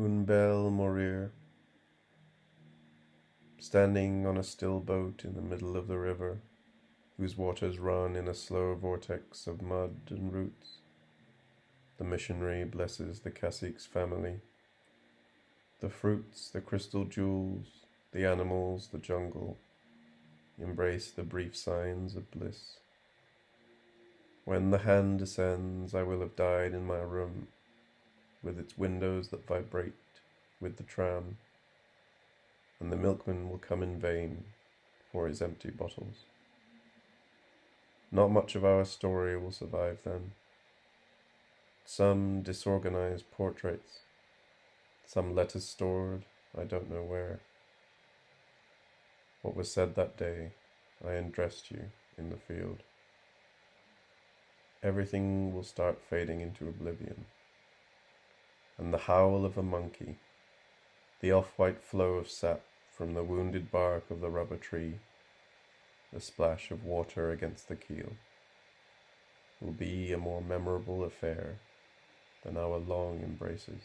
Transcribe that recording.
Un bel morir. Standing on a still boat in the middle of the river, whose waters run in a slow vortex of mud and roots, the missionary blesses the cacique's family. The fruits, the crystal jewels, the animals, the jungle, embrace the brief signs of bliss. When the hand descends, I will have died in my room, with its windows that vibrate with the tram, and the milkman will come in vain for his empty bottles. Not much of our story will survive then. Some disorganized portraits, some letters stored, I don't know where. What was said that day, I undressed you in the field. Everything will start fading into oblivion. And the howl of a monkey, the off-white flow of sap from the wounded bark of the rubber tree, the splash of water against the keel, will be a more memorable affair than our long embraces.